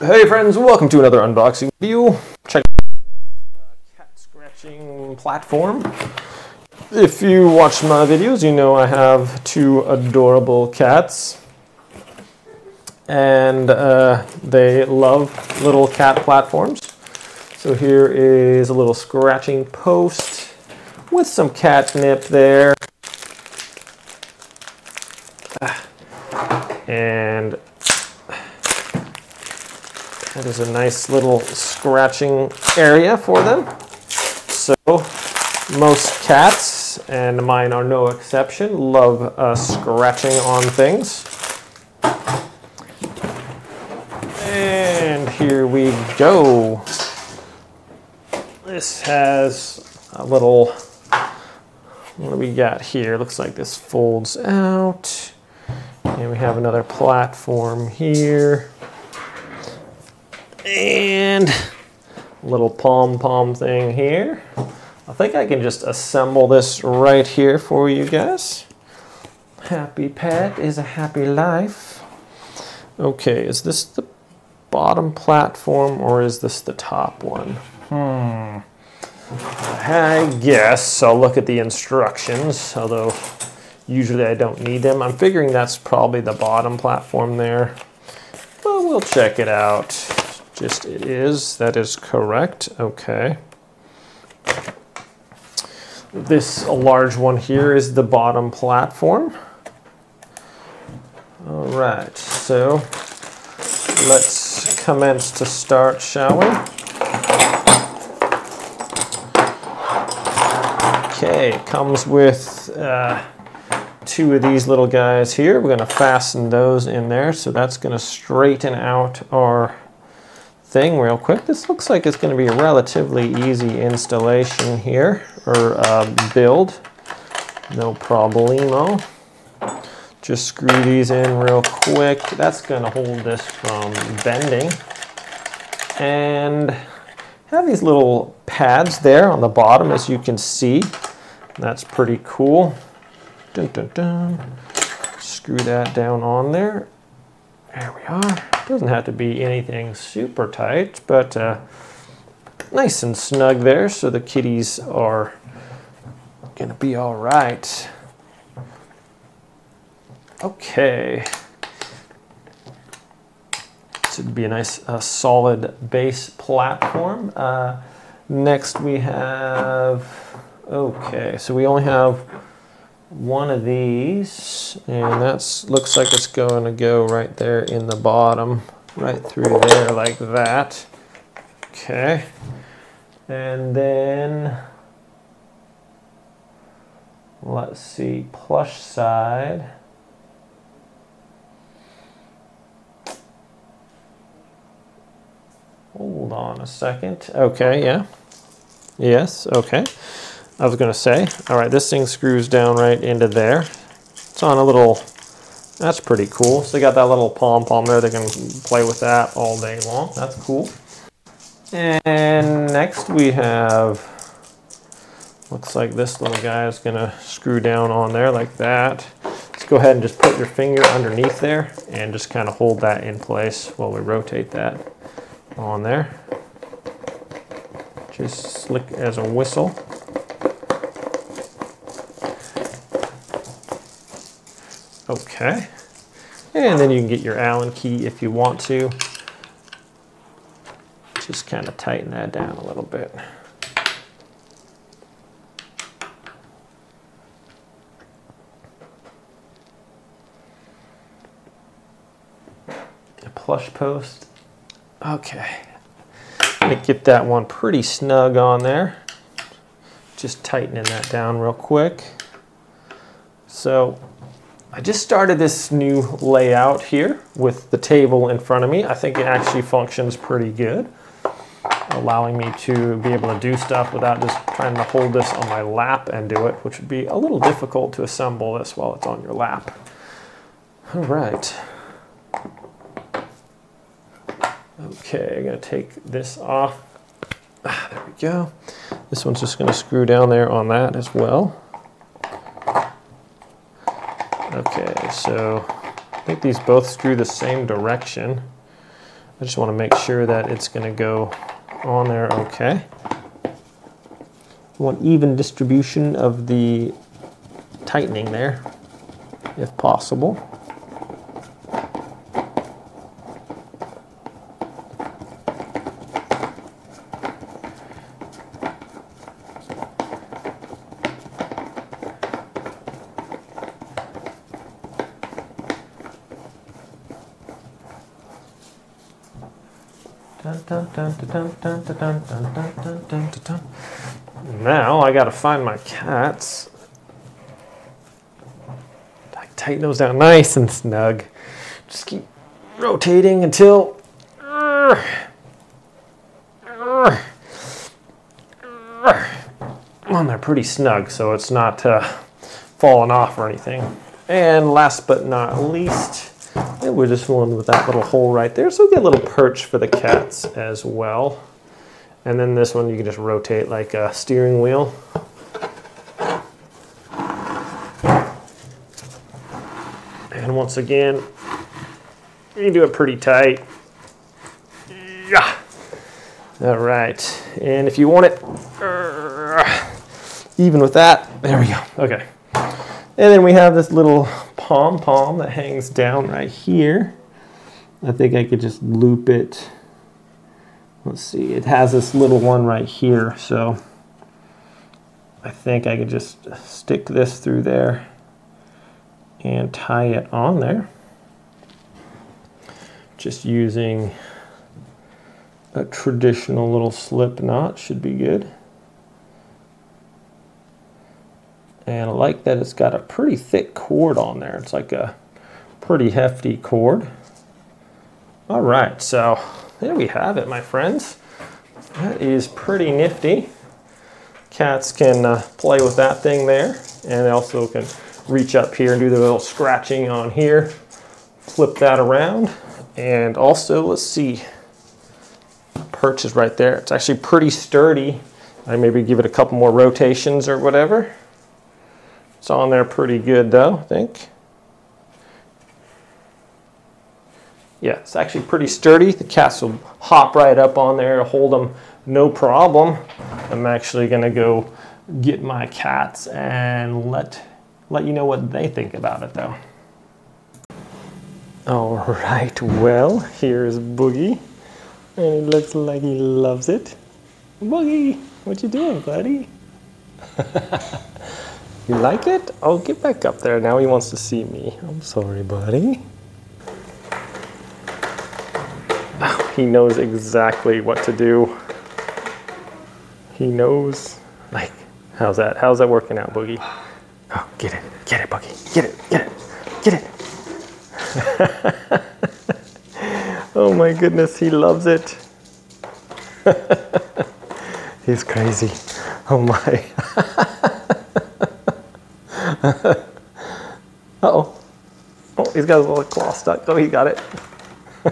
Hey friends, welcome to another unboxing video. Check out uh, cat scratching platform. If you watch my videos, you know I have two adorable cats. And uh, they love little cat platforms. So here is a little scratching post with some catnip there. Ah. And that is a nice little scratching area for them. So most cats, and mine are no exception, love uh, scratching on things. And here we go. This has a little, what do we got here? Looks like this folds out. And we have another platform here and little pom-pom thing here. I think I can just assemble this right here for you guys. Happy pet is a happy life. Okay, is this the bottom platform or is this the top one? Hmm. I guess I'll look at the instructions, although usually I don't need them. I'm figuring that's probably the bottom platform there. But we'll check it out. Just it is, that is correct, okay. This large one here is the bottom platform. All right, so let's commence to start, shall we? Okay, comes with uh, two of these little guys here. We're gonna fasten those in there, so that's gonna straighten out our thing real quick. This looks like it's going to be a relatively easy installation here, or uh, build. No problemo. Just screw these in real quick. That's going to hold this from bending. And have these little pads there on the bottom, as you can see. That's pretty cool. Dun, dun, dun. Screw that down on there. There we are. Doesn't have to be anything super tight, but uh, nice and snug there so the kitties are gonna be all right. Okay. This would be a nice uh, solid base platform. Uh, next we have, okay, so we only have one of these and that looks like it's going to go right there in the bottom right through there like that. Okay. And then let's see plush side. Hold on a second. Okay yeah. Yes okay I was gonna say. All right, this thing screws down right into there. It's on a little, that's pretty cool. So they got that little pom-pom there. They can play with that all day long. That's cool. And next we have, looks like this little guy is gonna screw down on there like that. Let's go ahead and just put your finger underneath there and just kind of hold that in place while we rotate that on there. Just slick as a whistle. Okay. And then you can get your Allen key if you want to. Just kind of tighten that down a little bit. A plush post. Okay. Me get that one pretty snug on there. Just tightening that down real quick. So I just started this new layout here with the table in front of me. I think it actually functions pretty good, allowing me to be able to do stuff without just trying to hold this on my lap and do it, which would be a little difficult to assemble this while it's on your lap. All right. Okay, I'm gonna take this off. Ah, there we go. This one's just gonna screw down there on that as well. Okay, so I think these both screw the same direction. I just want to make sure that it's going to go on there okay. Want even distribution of the tightening there, if possible. Now I gotta find my cats. I tighten those down nice and snug. Just keep rotating until. Well, they're pretty snug, so it's not uh, falling off or anything. And last but not least, and we're just one with that little hole right there. So we get a little perch for the cats as well. And then this one you can just rotate like a steering wheel. And once again, you can do it pretty tight. Yeah. All right. And if you want it uh, even with that, there we go. Okay. And then we have this little pom-pom that hangs down right here. I think I could just loop it. Let's see, it has this little one right here, so I think I could just stick this through there and tie it on there. Just using a traditional little slip knot should be good. And I like that it's got a pretty thick cord on there. It's like a pretty hefty cord. All right, so there we have it, my friends. That is pretty nifty. Cats can uh, play with that thing there, and they also can reach up here and do the little scratching on here. Flip that around, and also, let's see, perch is right there. It's actually pretty sturdy. I maybe give it a couple more rotations or whatever. It's on there pretty good though, I think. Yeah, it's actually pretty sturdy. The cats will hop right up on there, hold them no problem. I'm actually gonna go get my cats and let, let you know what they think about it though. All right, well, here's Boogie. And it looks like he loves it. Boogie, what you doing, buddy? You like it? Oh, get back up there. Now he wants to see me. I'm sorry, buddy. Oh, he knows exactly what to do. He knows, like, how's that? How's that working out, Boogie? Oh, get it. Get it, Boogie. Get it. Get it. Get it. oh my goodness, he loves it. He's crazy. Oh my. Uh-oh. Oh, he's got his little claw stuck. Oh, he got it.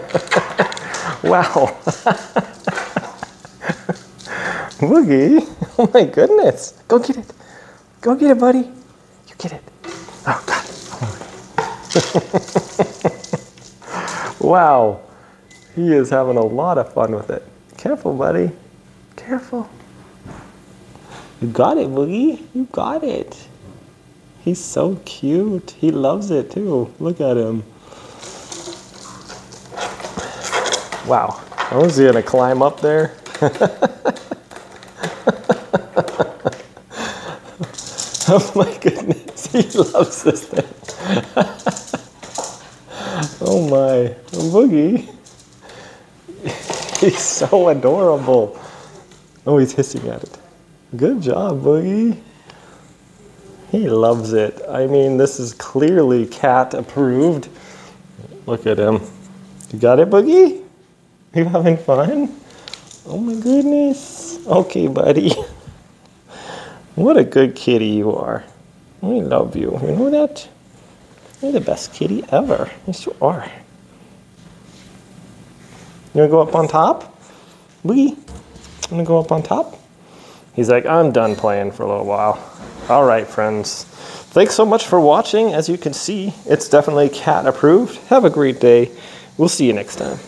wow. Woogie. Oh my goodness. Go get it. Go get it, buddy. You get it. Oh, God. wow. He is having a lot of fun with it. Careful, buddy. Careful. You got it, Boogie. You got it. He's so cute. He loves it too. Look at him. Wow. I was he gonna climb up there? oh my goodness. He loves this thing. oh my. Boogie. He's so adorable. Oh, he's hissing at it. Good job, Boogie. He loves it. I mean, this is clearly cat approved. Look at him. You got it, Boogie? You having fun? Oh my goodness. Okay, buddy. What a good kitty you are. We love you. You know that? You're the best kitty ever. Yes, you are. You wanna go up on top? Boogie? Wanna go up on top? He's like, I'm done playing for a little while. All right, friends. Thanks so much for watching. As you can see, it's definitely cat approved. Have a great day. We'll see you next time.